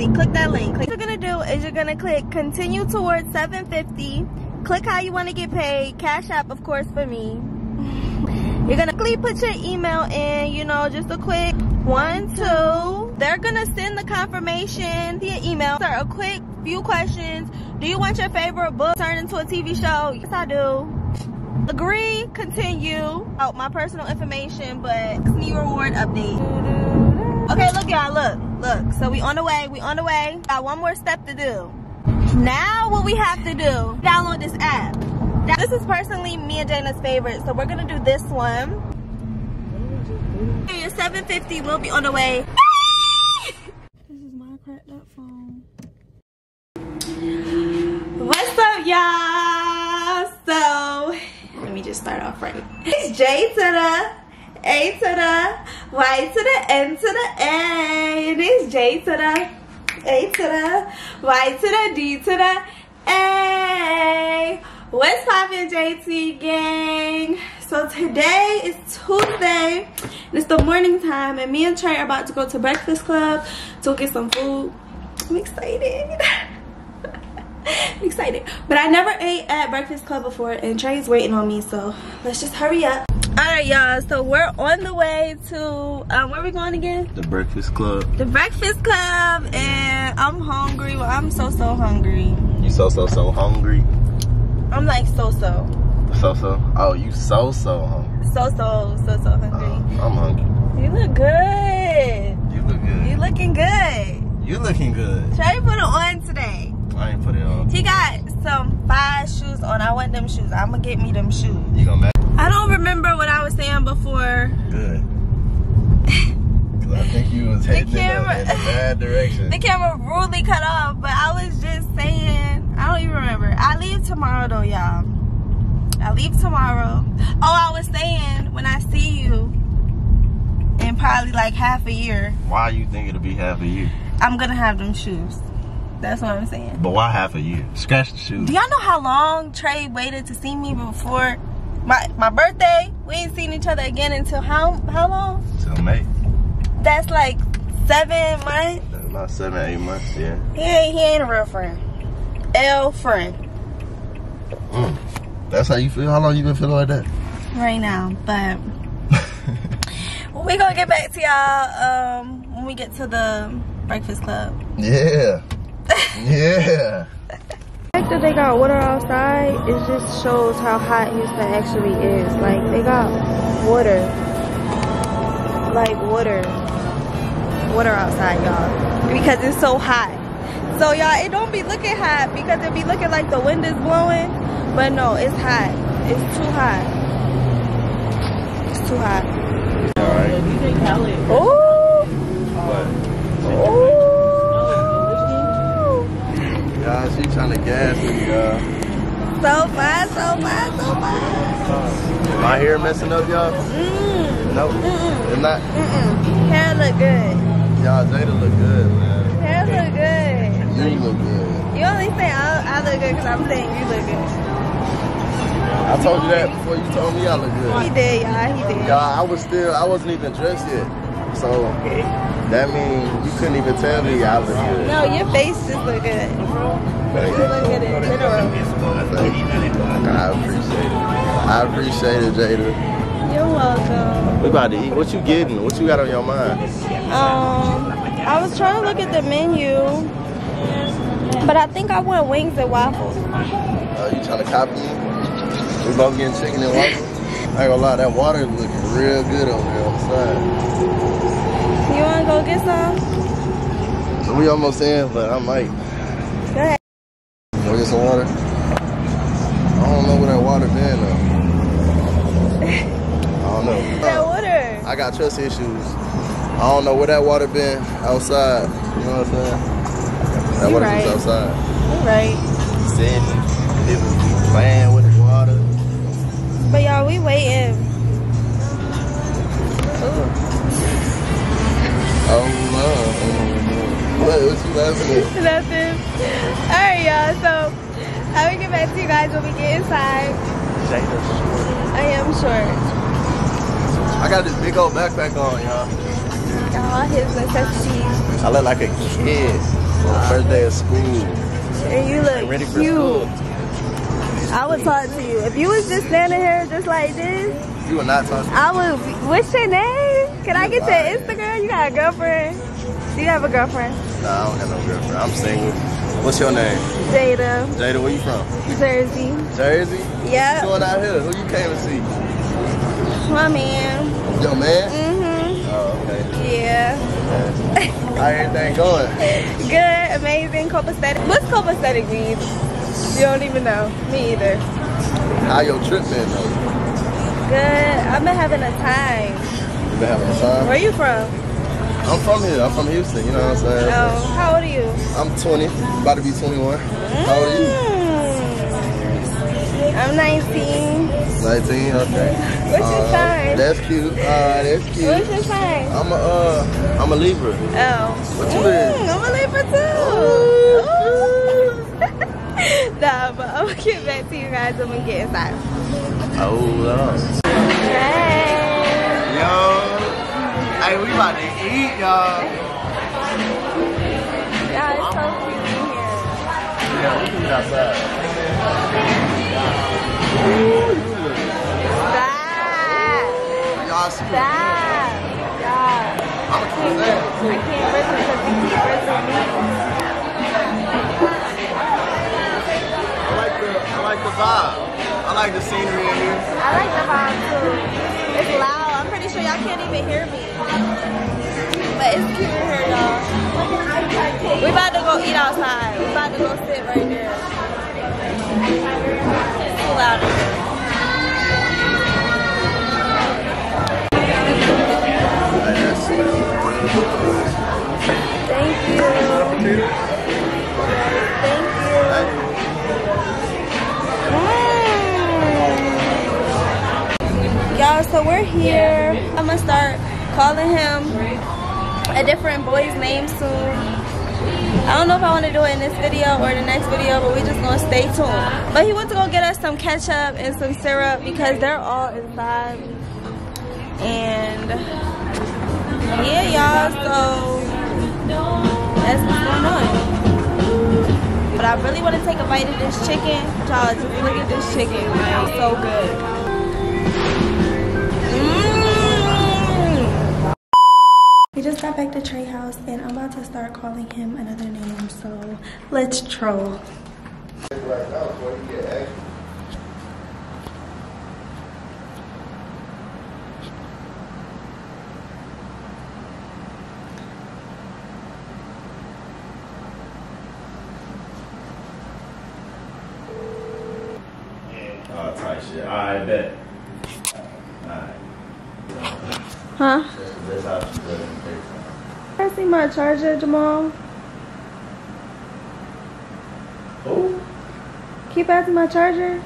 750 click that link. What you're gonna do is you're gonna click continue towards 750 click how you want to get paid. Cash app of course for me. You're gonna quickly put your email in you know just a quick one two. They're gonna send the confirmation via email. So a quick few questions. Do you want your favorite book turned into a tv show? Yes i do. Agree continue. Out my personal information but me reward update. Okay look y'all look look so we on the way we on the way. Got one more step to do. Now what we have to do download this app. This is personally me and Jana's favorite so we're gonna do this one. Your 750 will be on the way. This is my cracked up phone. What's up y'all? So let me just start off right. It's j to the a to the y to the n to the a. And it's j to the a to the y to the d to the a. What's poppin jt gang? So today is tuesday and it's the morning time and me and trey are about to go to breakfast club to get some food. I'm excited. I'm excited. But i never ate at breakfast club before and trey's waiting on me so let's just hurry up all right y'all. So we're on the way to um, where we going again? The breakfast club. The breakfast club. And i'm hungry. Well i'm so so hungry. You so so so hungry? I'm like so so. So so? Oh you so so hungry. So so so so hungry. Uh, i'm hungry. You look good. You look good. You looking good. You looking good. Trey put it on today. I ain't put it on. He got some fire shoes on. I want them shoes. I'm gonna get me them shoes. You gonna match? I don't remember what I was saying before. Good. Cause I think you was heading camera, in, a, in a bad direction. The camera rudely cut off, but I was just saying, I don't even remember. I leave tomorrow though, y'all. I leave tomorrow. Oh, I was saying when I see you in probably like half a year. Why you think it'll be half a year? I'm gonna have them shoes. That's what I'm saying. But why half a year? Scratch the shoes. Do y'all know how long Trey waited to see me before my my birthday? We ain't seen each other again until how how long? Till May. That's like seven months. That's about seven, eight months, yeah. He ain't he ain't a real friend. L friend. Mm. That's how you feel? How long you been feeling like that? Right now, but we gonna get back to y'all um, when we get to the Breakfast Club. Yeah. Yeah. The fact that they got water outside, it just shows how hot Houston actually is. Like, they got water. Like, water. Water outside, y'all. Because it's so hot. So, y'all, it don't be looking hot because it be looking like the wind is blowing. But no, it's hot. It's too hot. It's too hot. Alright. Oh! What? Oh! Y'all, she trying to gas me, y'all. So fine, so fine, so fine. My hair messing up, y'all? Mm. Nope. Mm -mm. It's not. Mm Hair look good. Y'all, Jada look good, man. Hair look good. You look good. You only say I, I look good because I'm saying you look good. I told you that before you told me I look good. He did, y'all. He did. Y'all, I was still, I wasn't even dressed yet. So, that means you couldn't even tell me I was good. No, your face just look good. Thank You look good in general. I appreciate it. I appreciate it, Jada. You're welcome. We about to eat. What you getting? What you got on your mind? Um, I was trying to look at the menu, but I think I want wings and waffles. Oh, you trying to copy me? We both getting chicken and waffles? I ain't gonna lie, that water is looking real good over there on the side. You wanna go get some? We almost in, but I might. Go ahead. Go get some water. I don't know where that water been though. I don't know. That water. I got trust issues. I don't know where that water been outside. You know what I'm saying? That You water right. was outside. All right. Sitting, people playing with the water. But y'all, we waiting. No. What, what you? Nothing. All right, y'all. So, how we get back to you guys when we get inside. Short. I am short. I got this big old backpack on, y'all. All his necessities. I look like a kid on the first day of school. And you look Ready for cute. school. I would talk to you. If you was just standing here just like this, You will not talk to me. I would. What's your name? Can I get your Instagram? You got a girlfriend? Do you have a girlfriend? Nah, I don't have no girlfriend. I'm single. What's your name? Jada, Jada, where you from? Jersey. Jersey? Yeah. What's Yep. going out here? Who you came to see? My man. Your man? Mhm. Oh, okay. Yeah. How everything going? Good, amazing, copacetic. What's copacetic mean? You don't even know. Me either. How your trip been though? Good. I've been having a time. You been having a time? Where you from? I'm from here. I'm from Houston. You know what I'm saying? Oh, how old are you? I'm 20, about to be 21. How old are you? Mm. I'm 19. 19. Okay. What's your Uh, sign? That's cute. Uh, that's cute. What's your sign? I'm a uh, I'm a Libra. Oh. What you? Mm, I'm a Libra too. Oh. nah, but I'm gonna get back to you guys when we get inside. Hold on. Hey. Yo, hey, we about to eat, y'all. Yeah, it's so cute in here. Yeah, we can eat outside. Stop. Y'all see? Stop. Yeah. I'm a keep saying. I can't listen because you keep pressing me. I like the I like the vibe. I like the scenery in here. I like the vibe too. It's loud. I'm pretty sure y'all can't even hear me. But it's cute in here, y'all. We about to go eat outside. We about to go sit right there. It's too loud in here. Thank you. Thank you. Y'all, so we're here. I'm gonna start calling him a different boy's name soon. I don't know if I want to do it in this video or the next video, but we just gonna stay tuned. But he went to go get us some ketchup and some syrup because they're all inside. And yeah, y'all, so that's what's going on. But I really want to take a bite of this chicken. Y'all, just look at this chicken. It's so good. Got back to Trey House and I'm about to start calling him another name, so let's troll. Right now, boy, you get extra. Oh, tight shit. I bet. Alright. Huh? That's how she does in FaceTime. I see my charger, Jamal. Oh? Keep asking my charger.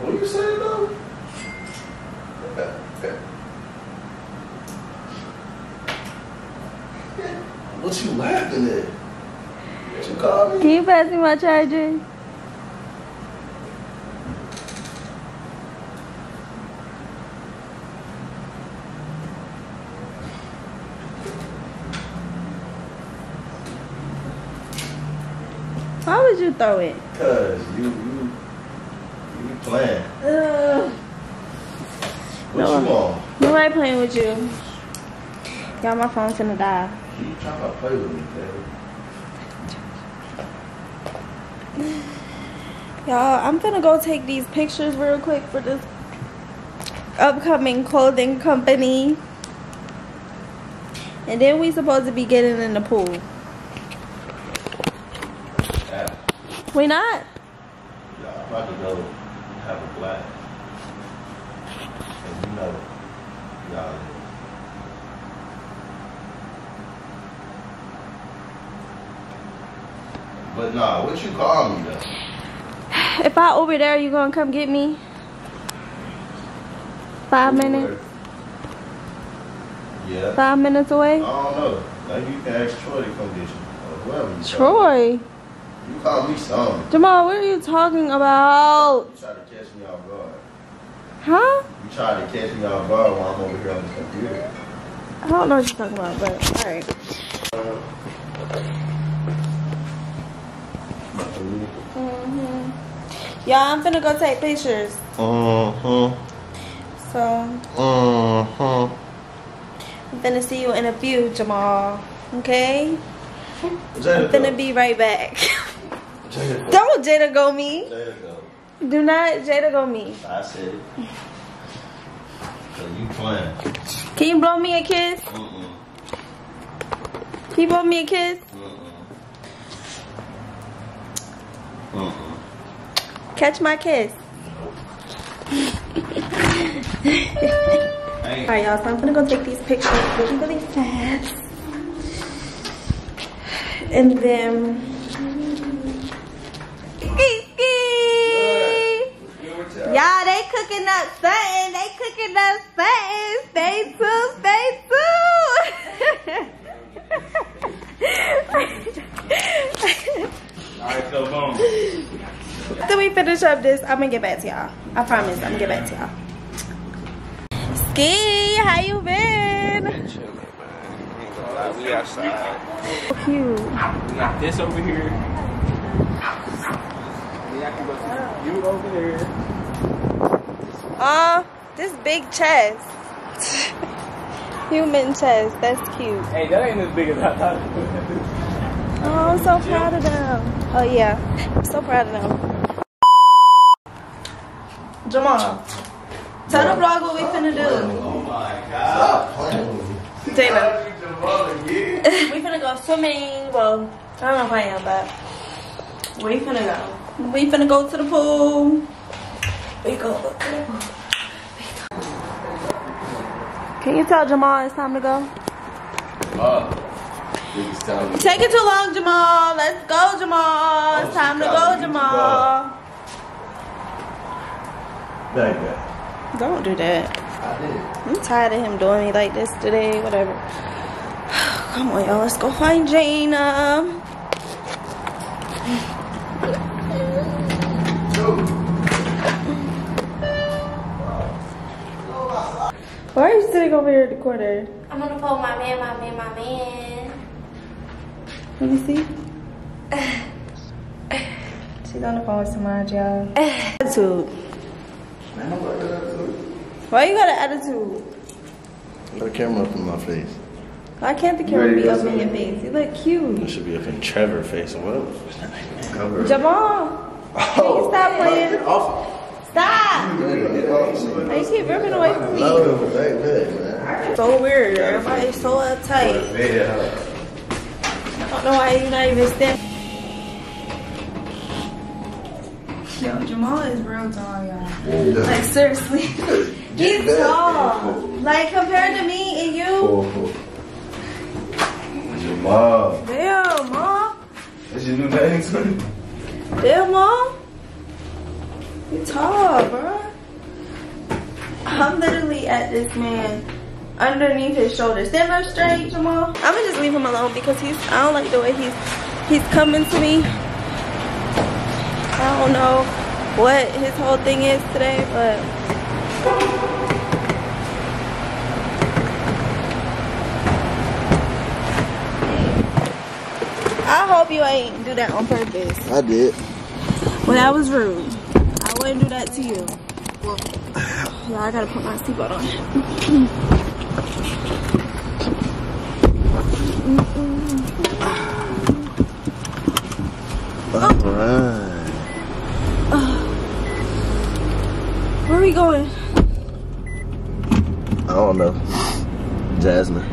What you saying though? What you laughing at? What you call me? Pass me my charger? Why would you throw it? Cause you you you playing. Ugh. What No. you on? Nobody playing with you. Y'all, my phone finna die. You trying to play with me, baby. Y'all, I'm gonna go take these pictures real quick for this upcoming clothing company. And then we supposed to be getting in the pool. Yeah. We not? Yeah, I'm about to go have a black. And you know, y'all. But nah, what you call me though? If I over there, you gonna come get me? Five minutes? Yeah. Five minutes away? I don't know. Maybe you can ask Troy to come get you. Or whoever you Troy. You call me some. Jamal, what are you talking about? You try to catch me off guard. Huh? You try to catch me off guard while I'm over here on this computer. I don't know what you're talking about, but alright. Mm-hmm. Yeah, I'm finna go take pictures. Uh-huh. So, Uh-huh. I'm finna see you in a few, Jamal. Okay? I'm finna be right back. Jada go. Don't Jada go me. Jada go. Do not Jada go me. I said it. So you playing. Can you blow me a kiss? Mm-mm. Can you blow me a kiss? Mm-mm. Catch my kiss. Alright, y'all, so I'm gonna go take these pictures really, really fast. And then. Ski, ski. Y'all, they cooking up something. They cooking up something. Stay tuned, stay tuned. Alright, so boom. After we finish up this, I'm gonna get back to y'all. I promise, I'm gonna get back to y'all. Ski, how you been? We outside. Cute. We got this over here. We got to go to you over there. Uh, this big chest. Human chest, that's cute. Hey, that ain't as big as I thought. Oh, I'm so proud of them. Oh yeah, I'm so proud of them. Jamal, tell the vlog what we finna do. Oh, my God. Stop playing with me. Dana. we finna go swimming. Well, I don't know if I am, but we finna go. We finna go to the pool. We go to the pool. Can you tell Jamal it's time to go? Please tell me. Take it too long, Jamal. Let's go, Jamal. It's time to go, Jamal. Like that. Don't do that. I did. I'm tired of him doing me like this today, whatever. Come on, y'all. Let's go find Jana. Why sitting over here at the corner? I'm gonna phone, my man, my man, my man. Let me see. She's on the phone with somebody, y'all. Attitude. Man, nobody got that too. Why you got an attitude? Put the camera up in my face. Why can't the camera be up in your face? You look cute. It should be up in Trevor's face. What? Cover. Jamal, Oh, stop playing. Stop. Get off. Why you keep ripping away from me? Load him, baby, man. So weird. Everybody's so uptight. I don't know why you're not even standing. Yo, Jamal is real tall, y'all. Like seriously, he's tall. Like compared to me and you. Your mom. Damn, mom. That's your new name, son? Damn, mom. You tall, bro. I'm literally at this man underneath his shoulder. Stand up straight, Jamal. I'm gonna just leave him alone because he's. I don't like the way he's he's coming to me. I don't know what his whole thing is today, but. I hope you ain't do that on purpose. I did. Well, that was rude. I wouldn't do that to you. Yeah, I gotta put my seatbelt on. Alright. Where are we going? I don't know. Jasmine.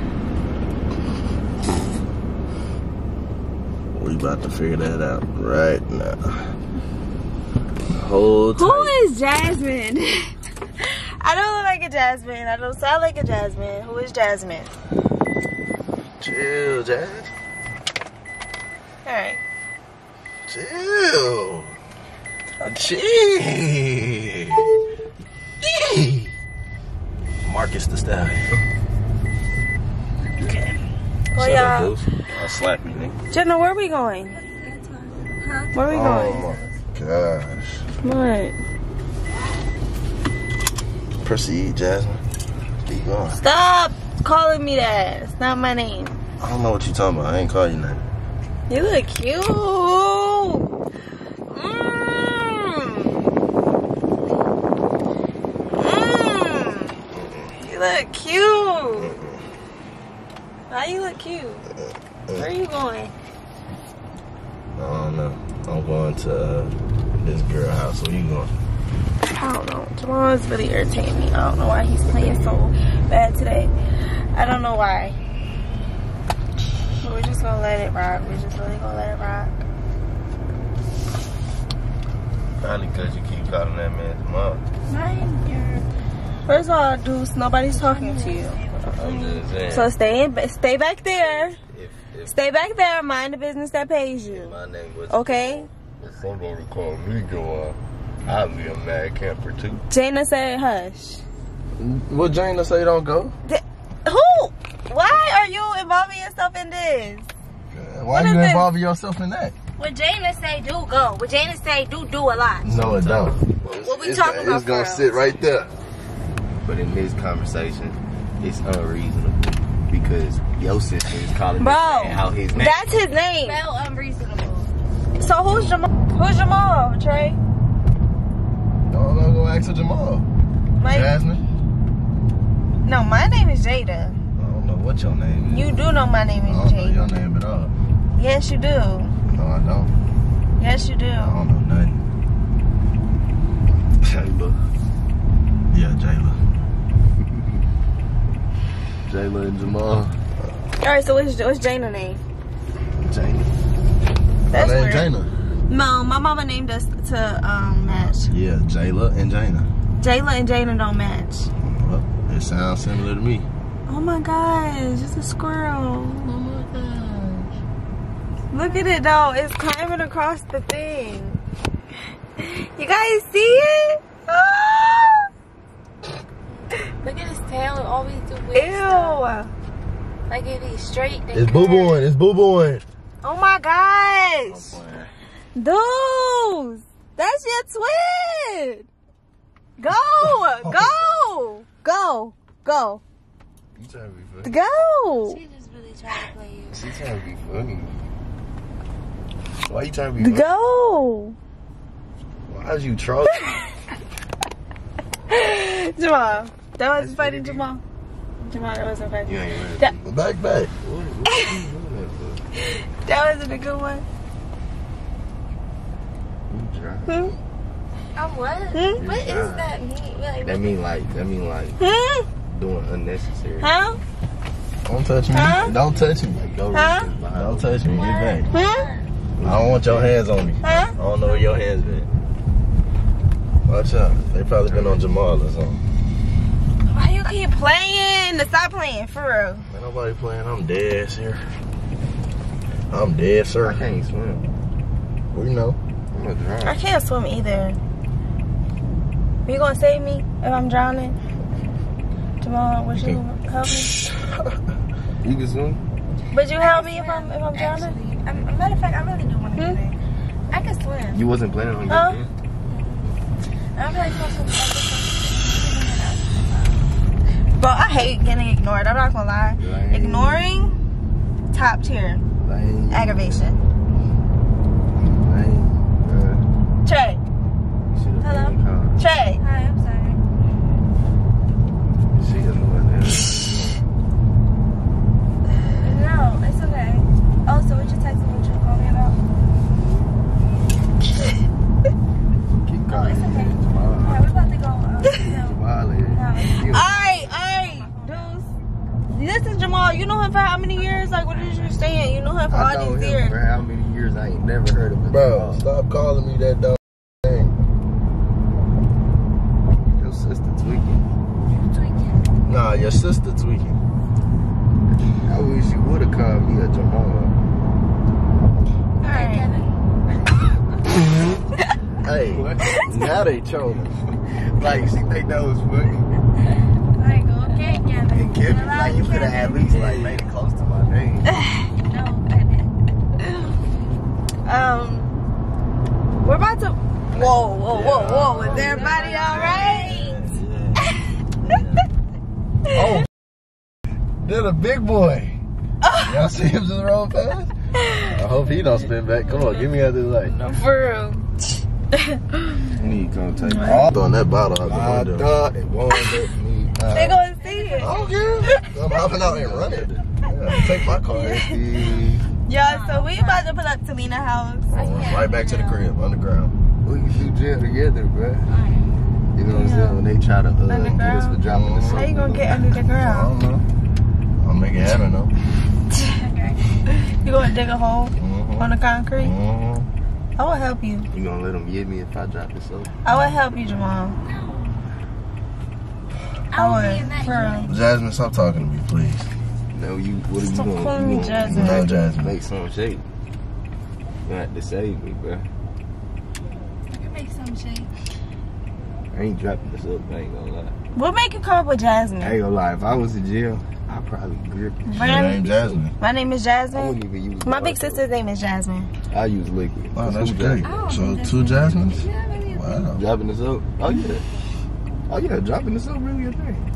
We about to figure that out right now. Hold Who is Jasmine? I don't look like a Jasmine. I don't sound like a Jasmine. Who is Jasmine? Chill, Jazz. Alright. Chill. Chill. Marcus the Stallion. Well, y'all. I'll slap you, nigga. Jenna, where are we going? Where are we oh going? Oh my gosh. What? Proceed, Jasmine. Keep going. Stop calling me that. It's not my name. I don't know what you're talking about. I ain't call you nothing. You look cute. Mmm. Mmm. You look cute. Why you look cute? Where are you going? I don't know. I'm going to uh, this girl house. Where you going? I don't know. Jamal is really irritating me. I don't know why he's playing so bad today. I don't know why. But we're just gonna let it rock. We're just really gonna let it rock. Probably because you keep calling that man Jamal. Mind your. First of all, Deuce, nobody's talking to you. I'm just saying. So stay in, stay back there. if, if Stay back there. Mind the business that pays you. my name was Okay. if somebody called me Jamal, I'd be a mad camper too. Jana said, "Hush." What Jana say don't go? Th- Who? Why are you involving yourself in this? Why What you this? involving yourself in that? What Jana say, do go. What Jana say, do do a lot. No, it don't. What we talking about It's gonna for? sit right there. But in this conversation, it's unreasonable because your sister is calling Bro, this man out his name. That's his name. Spell unreasonable. So who's Jamal? Who's Jamal, Trey? Don't know, go ask her Jamal. My, Jasmine? no, my name is Jada. I don't know what your name is. You do know my name I is don't know your name at all. Yes, you do. No, I don't. Yes, you do. I don't know nothing. Jayla. Yeah, Jayla. Jayla and Jamal. All right, so what's what's Jana's name? Jayla. That's My name weird. Jana. No, my mama named us to um match. Yeah, Jayla and Jana. Jayla and Jana don't match. Well, it sounds similar to me. Oh my gosh, it's a squirrel. Oh my gosh. Look at it though, it's climbing across the thing. You guys see it? Ah! Look at his tail and always do weird stuff. Ew. Like if he's straight, It's boo curve. booing. It's boo booing. Oh my gosh. Dudes, that's your twin. Go, go, go, go, You trying to be funny? go. She just really trying to play you. She trying to be funny. Why you trying to be funny? Go. Why is you trolling? Jamal, that wasn't That's funny, really Jamal. Jamal, that wasn't funny. You ain't ready. That, back, back. What, what you doing that for? that wasn't a good one. You. Hmm? I'm what? Hmm? What You is that mean? Like, That mean like that mean like Hmm? doing unnecessary. Huh? Don't touch me. Huh? Don't touch me. Go Huh? Don't touch me. Get back. Hmm? I don't want your hands on me. Huh? I don't know where your hands been. Watch out. They probably been on Jamal or something. Why you keep playing? Stop playing, for real. Ain't nobody playing. I'm dead, sir. I'm dead, sir. I can't swim. We know. I'm gonna drown. I can't swim either. Are you gonna save me if I'm drowning? Jamal, would you help me? You can swim? Would you help me if I'm if I'm drowning? Actually, I'm, a matter of fact, I really do want to Hmm? do that. I can swim. You wasn't planning on Huh? getting I'm like supposed to But I hate getting ignored. I'm not gonna lie. Lame. Ignoring, top tier Lame. aggravation. Lame. Bruh. Trey, You should've Hello? been calm. Trey. Hi, I'm sorry. She annoying that. No, it's okay. Oh, so what you texting what you call me about? Keep Oh, calling it's me okay. Jamal. Yeah, we're about to go. Um, you know, Jamal is- No. you- Alright, alright, dudes. This is Jamal. You know him for how many years? Like, what is you saying? You know him for I all know these him years. for how many years I ain't never heard of him. Bro, stop calling me that dog name. Your sister tweaking. tweaking. Nah, your sister tweaking. I wish you would have called me a Jamal. Okay, Alright. Hey, now they trolling. like she think that was funny. Alright, go. Okay, And Kevin, Allow like you could have at least like made it close to my name. No, Kevin. Um, We're about to. Whoa, whoa, whoa, whoa! Is everybody all right? Oh, they're the big boy. Y'all see him just roll past? I hope he don't spin back. Come on, give me out this light. For real. You need to come take my Oh, throwing that bottle out I the window. thought it won't let me They out. Gonna see it. I don't care. I'm hopping out and running. Yeah, take my car. Y'all, so we about to pull up to Lena house. Right back to the crib, underground. We can do jail together, bro. You know what I'm saying? When they try to uh, get us for dropping the How you gonna get under the ground? I ground? don't know. I'll make it happen though. You gonna dig a hole Mm-hmm. on the concrete? Mm-hmm. I will help you. You gonna let them get me if I drop this over? I will help you, Jamal. I would. For real. Jasmine, stop talking to me, please. No, you. What are you Stop gonna? calling me Jasmine. No, Jasmine. Make some shake. You have to save me, bro. You can make some shake. I ain't dropping this up. I ain't gonna lie. What make you come up with Jasmine? I ain't gonna lie. If I was in jail, I'd probably grip it. My name name, Jasmine. my name is I Jasmine. wouldn't even use. My big sister's name is Jasmine. I use liquid. Wow, that's great. So two Jasmines? Yeah, maybe a Wow. Dropping this up? Oh yeah. Oh yeah, dropping this up really a thing.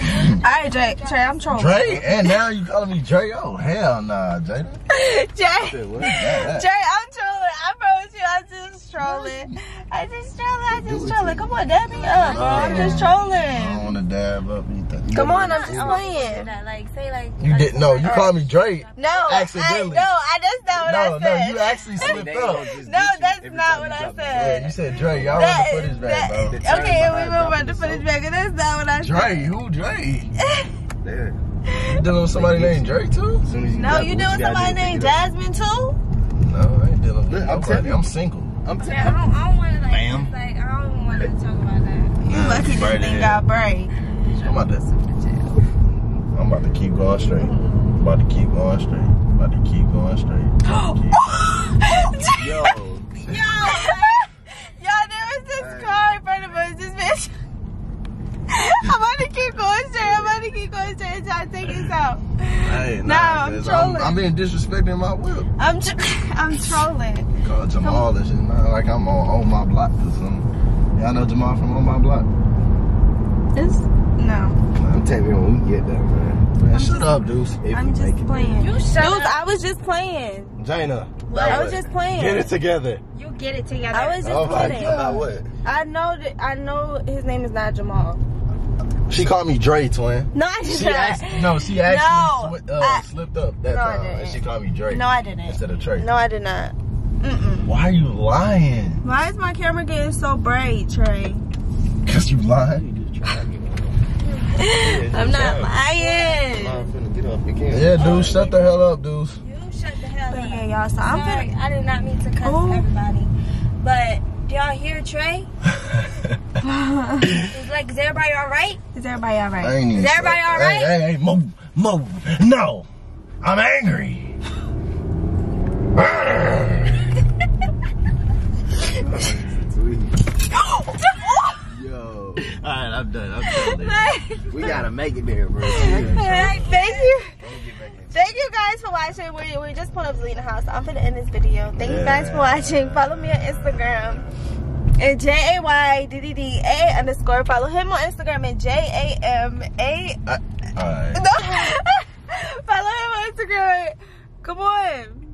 Alright, Trey, Trey, I'm trolling. Dre? And now you calling me Dre? Oh, hell nah, Jada. Jay, Said Jay, I'm trolling. I promise you, I'm just trolling. I just trolling. I just trolling. Come on, dab me up, bro. I'm just trolling. I don't want to dab up either. Come on, I'm just playing. that, like, say like. You didn't know. You called me Drake. No, I, Accidentally. no, I just know what No, I no, said. you actually slipped They up. No, that's not what I drop the said. Yeah, you said Dre. Y'all That- want the footage back, that- bro. That- Okay, we behind move on dropping to the footage back, and that's not what I said. Drake, who Drake? There. You dealing with somebody named Drake too? As as you No, you it, dealing with somebody named pick it up. Jasmine too? No, I ain't dealing with Look, I'm nobody. I'm single. I'm Yeah, I don't, I don't want to like, like, I don't want to talk about that. You lucky this Right thing got break. I'm about to. I'm about to keep going straight. I'm about to keep going straight. I'm about to keep going straight. Keep- Yo. Yo, y'all, there was this car in front of us. This bitch. I'm about to keep going straight. I'm about to keep going straight until I take this out. Hey, Nah, I'm 'cause trolling. I'm, being disrespecting my whip. I'm tr- I'm trolling. Call Jamal and shit. Not like I'm on, on my block or something. Y'all know Jamal from on my block. It's no. I'm telling you when we get there, man. Man, shut up, Deuce. If I'm just make it playing. You Dude, shut up. I was just playing. Jaina. I was just playing. Get it together. You get it together. I was just Oh my kidding. God. What? I know that I know his name is not Jamal. She called me Dre, twin. No, I did She not. actually, no, she actually No, swi- uh, I- slipped up that No, time, and didn't. she called me Dre No, I didn't. instead of Trey. No, I did not. Mm-mm. Why are you lying? Why is my camera getting so bright, Trey? Cause you lying. You just trying to get on. I'm not I'm lying. finna get off the camera. Yeah, dude, shut the hell up, dudes. You shut the hell But up. yeah, y'all. So I'm Sorry, finna. I did not mean to cuss Oh. everybody. But do y'all hear Trey? It's like, is everybody all right? Is everybody all I right? ain't even Is everybody all right? Hey, hey, hey, move, move. No, I'm angry. gotta make it there, bro. Alright, thank you. Thank you guys for watching. We we just put up Zelina House. I'm gonna end this video. Thank you guys for watching. Follow me on Instagram. And J A Y D D D A underscore. Follow him on Instagram at J A M A. No. Follow him on Instagram. Come on.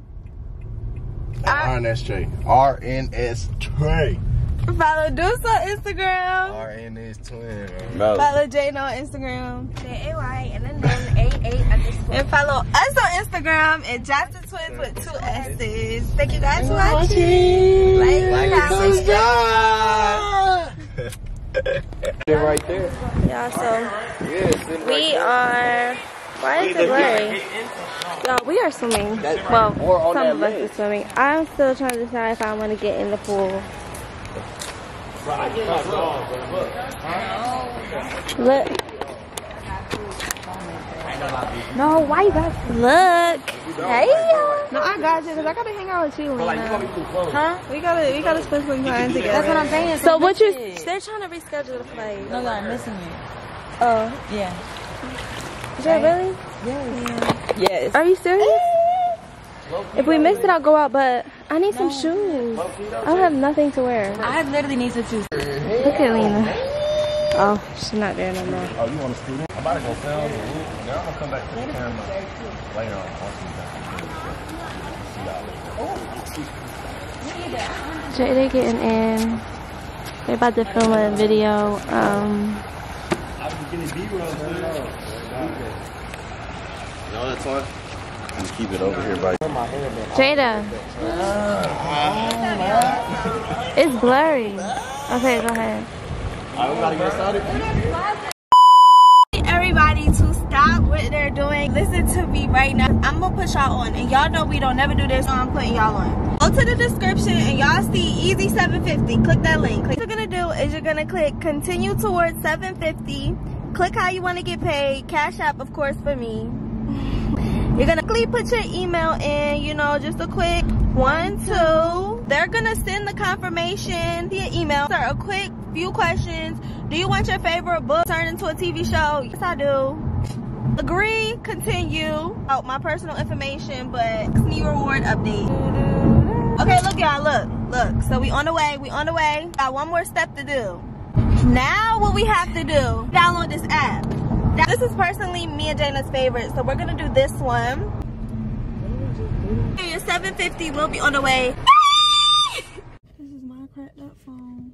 I- RNS RNS Trey. Follow Deuce on Instagram. RNS twin. Follow Jane on Instagram. J A Y and then A A underscore. And follow us on Instagram at Johnston Twins with two S's. Thank you guys for watching. Like, Like and subscribe. They're right there. Y'all, so Yeah, sitting we are. Why is it blurry? Y'all, we are swimming. Well, some of us are swimming. I'm still trying to decide if I want to get in the pool. Look. No, why you got Look. Hey, y'all. No, I got you because I got to hang out with you, Lena. Huh? We got to we gotta spend some time together. That's what I'm saying. So what you? miss it. They're trying to reschedule the flight. No, no, I'm missing it. Oh, Yeah. is that really? Yes. Yes. Are you serious? If we miss it, I'll go out, but I need some shoes. I don't have nothing to wear. I literally need some shoes. Look at Lena. Oh, she's not there no more. Oh, you want a student? I'm about to go film the loop. Now I'm gonna come back to the camera later on once we done. Jay, they getting in. They're about to film a video. Um, I was getting B-roll. No, that's fine. You keep it over here by Jada. It's blurry. Okay, go ahead. Alright, we gotta get started. Everybody to stop what they're doing. Listen to me right now. I'm gonna put y'all on, and y'all know we don't never do this, so I'm putting y'all on. Go to the description, and y'all see Easy 750. Click that link. What you're gonna do is you're gonna click Continue towards 750. Click how you want to get paid. Cash App, of course, for me. You're gonna quickly put your email in, you know, just a quick one, two. They're gonna send the confirmation via email. Sir, a quick few questions. Do you want your favorite book turned into a TV show? Yes, I do. Agree, continue. Oh, my personal information, but me reward update. Okay, look y'all, look, look. So we on the way, we on the way. Got one more step to do. Now what we have to do, download this app. Now, This is personally me and Jana's favorite, so we're gonna do this one. Your 750 will be on the way. this is my cracked up phone.